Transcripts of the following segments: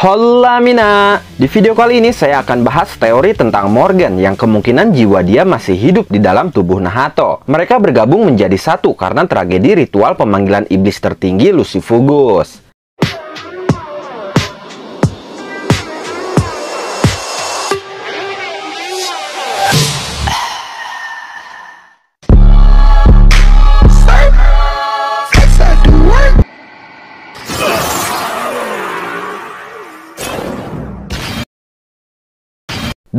Hola Mina! Di video kali ini saya akan bahas teori tentang Morgan yang kemungkinan jiwa dia masih hidup di dalam tubuh Nahato. Mereka bergabung menjadi satu karena tragedi ritual pemanggilan iblis tertinggi Lucifugus.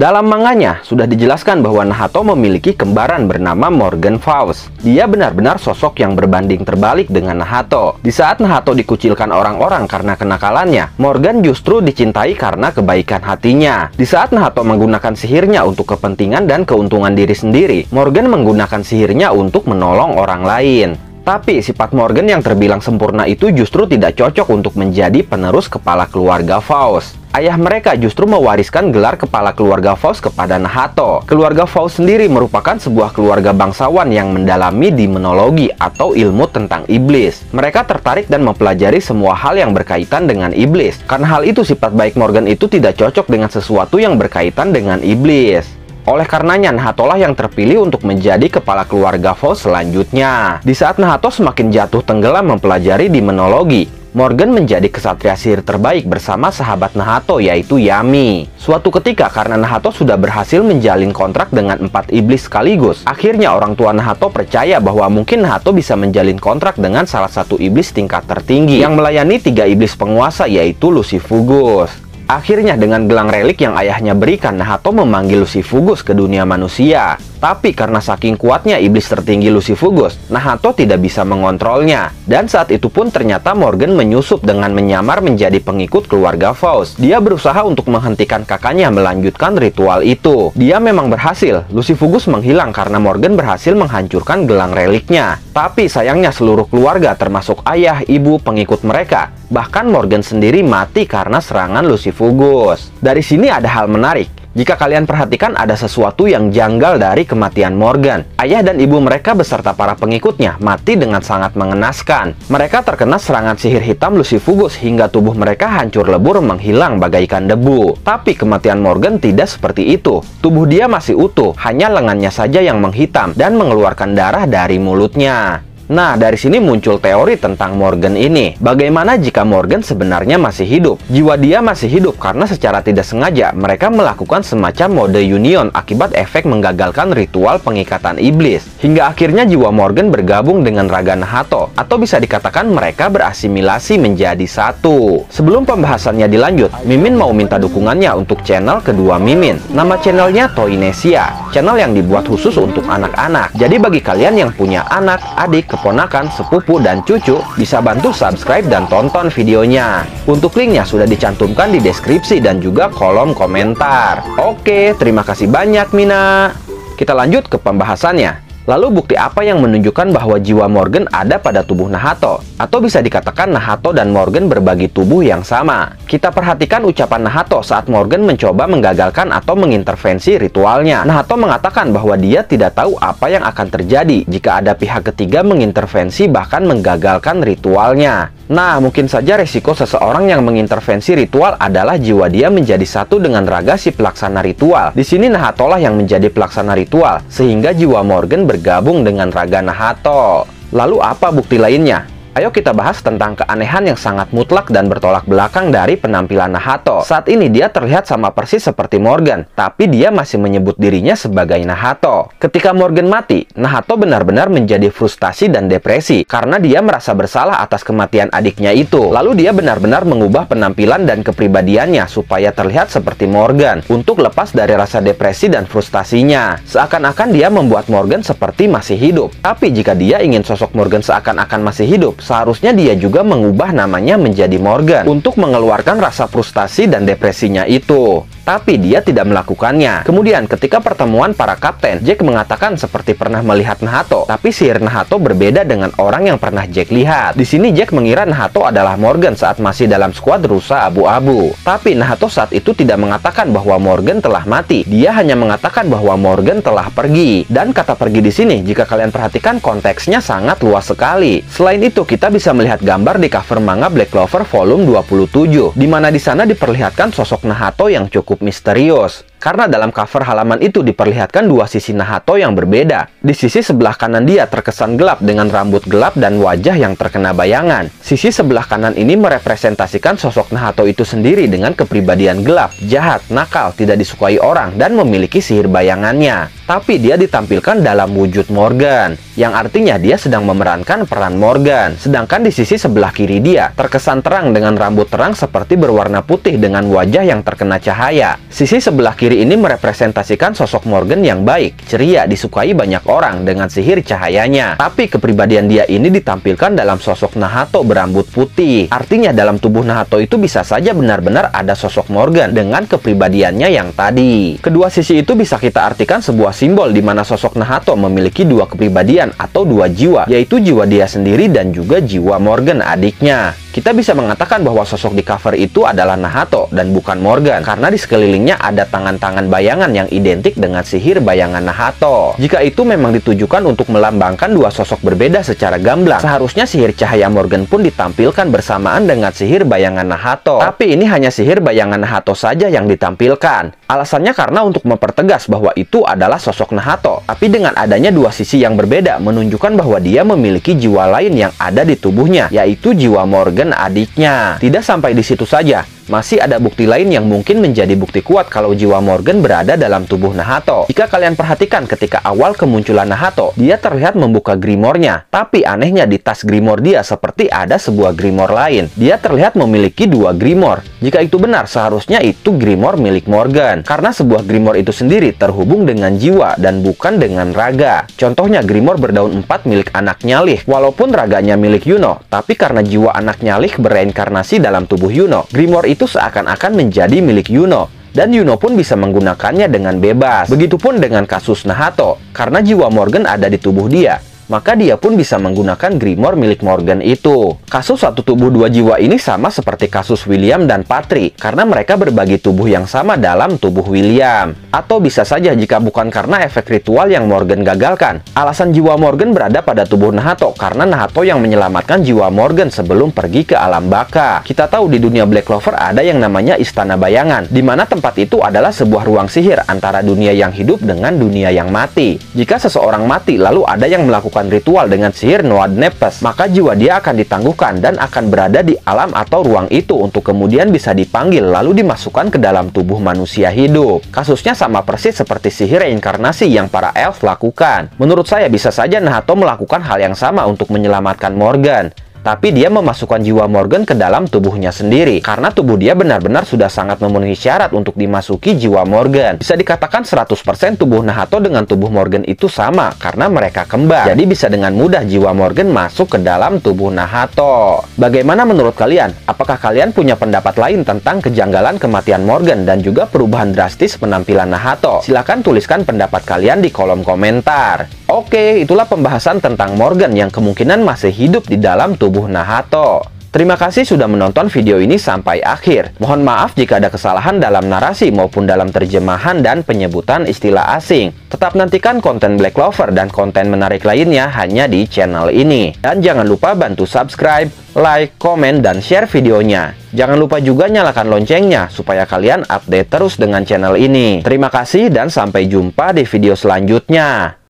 Dalam manganya, sudah dijelaskan bahwa Nahato memiliki kembaran bernama Morgan Faust. Dia benar-benar sosok yang berbanding terbalik dengan Nahato. Di saat Nahato dikucilkan orang-orang karena kenakalannya, Morgan justru dicintai karena kebaikan hatinya. Di saat Nahato menggunakan sihirnya untuk kepentingan dan keuntungan diri sendiri, Morgan menggunakan sihirnya untuk menolong orang lain. Tapi sifat Morgan yang terbilang sempurna itu justru tidak cocok untuk menjadi penerus kepala keluarga Faust. Ayah mereka justru mewariskan gelar kepala keluarga Faust kepada Nahato. Keluarga Faust sendiri merupakan sebuah keluarga bangsawan yang mendalami demonologi atau ilmu tentang iblis. Mereka tertarik dan mempelajari semua hal yang berkaitan dengan iblis. Karena hal itu sifat baik Morgan itu tidak cocok dengan sesuatu yang berkaitan dengan iblis. Oleh karenanya, Nahato lah yang terpilih untuk menjadi kepala keluarga Faust selanjutnya. Di saat Nahato semakin jatuh tenggelam mempelajari demonologi, Morgan menjadi kesatria sihir terbaik bersama sahabat Nahato yaitu Yami. Suatu ketika karena Nahato sudah berhasil menjalin kontrak dengan empat iblis sekaligus, akhirnya orang tua Nahato percaya bahwa mungkin Nahato bisa menjalin kontrak dengan salah satu iblis tingkat tertinggi yang melayani tiga iblis penguasa yaitu Lucifugus. Akhirnya dengan gelang relik yang ayahnya berikan, Nahato memanggil Lucifugus ke dunia manusia. Tapi karena saking kuatnya iblis tertinggi Lucifugus, Nahato tidak bisa mengontrolnya. Dan saat itu pun ternyata Morgan menyusup dengan menyamar menjadi pengikut keluarga Faust. Dia berusaha untuk menghentikan kakaknya melanjutkan ritual itu. Dia memang berhasil. Lucifugus menghilang karena Morgan berhasil menghancurkan gelang reliknya. Tapi sayangnya seluruh keluarga termasuk ayah, ibu, pengikut mereka Bahkan Morgan sendiri mati karena serangan Lucifugus. Dari sini ada hal menarik. Jika kalian perhatikan ada sesuatu yang janggal dari kematian Morgan. Ayah dan ibu mereka beserta para pengikutnya mati dengan sangat mengenaskan. Mereka terkena serangan sihir hitam Lucifugus hingga tubuh mereka hancur lebur menghilang bagaikan debu. Tapi kematian Morgan tidak seperti itu. Tubuh dia masih utuh, hanya lengannya saja yang menghitam dan mengeluarkan darah dari mulutnya. Nah, dari sini muncul teori tentang Morgan ini. Bagaimana jika Morgan sebenarnya masih hidup? Jiwa dia masih hidup karena secara tidak sengaja mereka melakukan semacam mode union akibat efek menggagalkan ritual pengikatan iblis. Hingga akhirnya jiwa Morgan bergabung dengan raga Nahato, atau bisa dikatakan mereka berasimilasi menjadi satu. Sebelum pembahasannya dilanjut, Mimin mau minta dukungannya untuk channel kedua Mimin. Nama channelnya Toinesia, channel yang dibuat khusus untuk anak-anak. Jadi bagi kalian yang punya anak, adik, keponakan, sepupu, dan cucu bisa bantu subscribe dan tonton videonya. Untuk linknya sudah dicantumkan di deskripsi dan juga kolom komentar. Oke, terima kasih banyak Mina. Kita lanjut ke pembahasannya. Lalu bukti apa yang menunjukkan bahwa jiwa Morgan ada pada tubuh Nahato? Atau bisa dikatakan Nahato dan Morgan berbagi tubuh yang sama. Kita perhatikan ucapan Nahato saat Morgan mencoba menggagalkan atau mengintervensi ritualnya. Nahato mengatakan bahwa dia tidak tahu apa yang akan terjadi jika ada pihak ketiga mengintervensi bahkan menggagalkan ritualnya. Nah, mungkin saja resiko seseorang yang mengintervensi ritual adalah jiwa dia menjadi satu dengan raga si pelaksana ritual. Di sini Nahato lah yang menjadi pelaksana ritual, sehingga jiwa Morgan bergabung dengan raga Nahato. Lalu apa bukti lainnya? Ayo kita bahas tentang keanehan yang sangat mutlak dan bertolak belakang dari penampilan Nahato. Saat ini dia terlihat sama persis seperti Morgan, tapi dia masih menyebut dirinya sebagai Nahato. Ketika Morgan mati, Nahato benar-benar menjadi frustasi dan depresi karena dia merasa bersalah atas kematian adiknya itu. Lalu dia benar-benar mengubah penampilan dan kepribadiannya supaya terlihat seperti Morgan untuk lepas dari rasa depresi dan frustasinya. Seakan-akan dia membuat Morgan seperti masih hidup. Tapi jika dia ingin sosok Morgan seakan-akan masih hidup, seharusnya dia juga mengubah namanya menjadi Morgan untuk mengeluarkan rasa frustasi dan depresinya itu. Tapi dia tidak melakukannya. Kemudian ketika pertemuan para kapten, Jack mengatakan seperti pernah melihat Nahato, tapi sihir Nahato berbeda dengan orang yang pernah Jack lihat. Di sini Jack mengira Nahato adalah Morgan saat masih dalam skuad rusa abu-abu. Tapi Nahato saat itu tidak mengatakan bahwa Morgan telah mati. Dia hanya mengatakan bahwa Morgan telah pergi. Dan kata pergi di sini, jika kalian perhatikan konteksnya sangat luas sekali. Selain itu, kita bisa melihat gambar di cover manga Black Clover volume 27, di mana di sana diperlihatkan sosok Nahato yang cukup misterius. Karena dalam cover halaman itu diperlihatkan dua sisi Nahato yang berbeda. Di sisi sebelah kanan dia terkesan gelap dengan rambut gelap dan wajah yang terkena bayangan. Sisi sebelah kanan ini merepresentasikan sosok Nahato itu sendiri dengan kepribadian gelap, jahat, nakal, tidak disukai orang, dan memiliki sihir bayangannya. Tapi dia ditampilkan dalam wujud Morgan, yang artinya dia sedang memerankan peran Morgan. Sedangkan di sisi sebelah kiri dia, terkesan terang dengan rambut terang seperti berwarna putih dengan wajah yang terkena cahaya. Sisi sebelah kiri ini merepresentasikan sosok Morgan yang baik, ceria, disukai banyak orang dengan sihir cahayanya. Tapi kepribadian dia ini ditampilkan dalam sosok Nahato berambut putih. Artinya dalam tubuh Nahato itu bisa saja benar-benar ada sosok Morgan dengan kepribadiannya yang tadi. Kedua sisi itu bisa kita artikan sebuah simbol di mana sosok Nahato memiliki dua kepribadian atau dua jiwa, yaitu jiwa dia sendiri dan juga jiwa Morgan adiknya. Kita bisa mengatakan bahwa sosok di cover itu adalah Nahato dan bukan Morgan karena di sekelilingnya ada tangan-tangan bayangan yang identik dengan sihir bayangan Nahato. Jika itu memang ditujukan untuk melambangkan dua sosok berbeda secara gamblang, seharusnya sihir cahaya Morgan pun ditampilkan bersamaan dengan sihir bayangan Nahato. Tapi ini hanya sihir bayangan Nahato saja yang ditampilkan. Alasannya karena untuk mempertegas bahwa itu adalah sosok Nahato. Tapi dengan adanya dua sisi yang berbeda menunjukkan bahwa dia memiliki jiwa lain yang ada di tubuhnya, yaitu jiwa Morgan adiknya. Tidak sampai di situ saja, masih ada bukti lain yang mungkin menjadi bukti kuat kalau jiwa Morgan berada dalam tubuh Nahato. Jika kalian perhatikan ketika awal kemunculan Nahato, dia terlihat membuka grimornya. Tapi anehnya di tas grimor dia seperti ada sebuah grimor lain. Dia terlihat memiliki dua grimor. Jika itu benar, seharusnya itu grimor milik Morgan. Karena sebuah grimor itu sendiri terhubung dengan jiwa dan bukan dengan raga. Contohnya grimor berdaun empat milik anak nyalih. Walaupun raganya milik Yuno, tapi karena jiwa anak nyalih bereinkarnasi dalam tubuh Yuno, grimor itu seakan-akan menjadi milik Yuno dan Yuno pun bisa menggunakannya dengan bebas. Begitupun dengan kasus Nahato, karena jiwa Morgan ada di tubuh dia maka dia pun bisa menggunakan Grimoire milik Morgan itu. Kasus satu tubuh dua jiwa ini sama seperti kasus William dan Patrick, karena mereka berbagi tubuh yang sama dalam tubuh William. Atau bisa saja jika bukan karena efek ritual yang Morgan gagalkan. Alasan jiwa Morgan berada pada tubuh Nahato, karena Nahato yang menyelamatkan jiwa Morgan sebelum pergi ke alam baka. Kita tahu di dunia Black Clover ada yang namanya Istana Bayangan, di mana tempat itu adalah sebuah ruang sihir antara dunia yang hidup dengan dunia yang mati. Jika seseorang mati, lalu ada yang melakukan melakukan ritual dengan sihir Noad Nepes, maka jiwa dia akan ditangguhkan dan akan berada di alam atau ruang itu untuk kemudian bisa dipanggil lalu dimasukkan ke dalam tubuh manusia hidup. Kasusnya sama persis seperti sihir reinkarnasi yang para elf lakukan. Menurut saya bisa saja Nahato melakukan hal yang sama untuk menyelamatkan Morgan. Tapi dia memasukkan jiwa Morgan ke dalam tubuhnya sendiri karena tubuh dia benar-benar sudah sangat memenuhi syarat untuk dimasuki jiwa Morgan. Bisa dikatakan 100% tubuh Nahato dengan tubuh Morgan itu sama karena mereka kembar. Jadi bisa dengan mudah jiwa Morgan masuk ke dalam tubuh Nahato. Bagaimana menurut kalian? Apakah kalian punya pendapat lain tentang kejanggalan kematian Morgan dan juga perubahan drastis penampilan Nahato? Silahkan tuliskan pendapat kalian di kolom komentar. Oke, itulah pembahasan tentang Morgan yang kemungkinan masih hidup di dalam tubuh Nahato. Terima kasih sudah menonton video ini sampai akhir. Mohon maaf jika ada kesalahan dalam narasi maupun dalam terjemahan dan penyebutan istilah asing. Tetap nantikan konten Black Clover dan konten menarik lainnya hanya di channel ini. Dan jangan lupa bantu subscribe, like, komen, dan share videonya. Jangan lupa juga nyalakan loncengnya supaya kalian update terus dengan channel ini. Terima kasih dan sampai jumpa di video selanjutnya.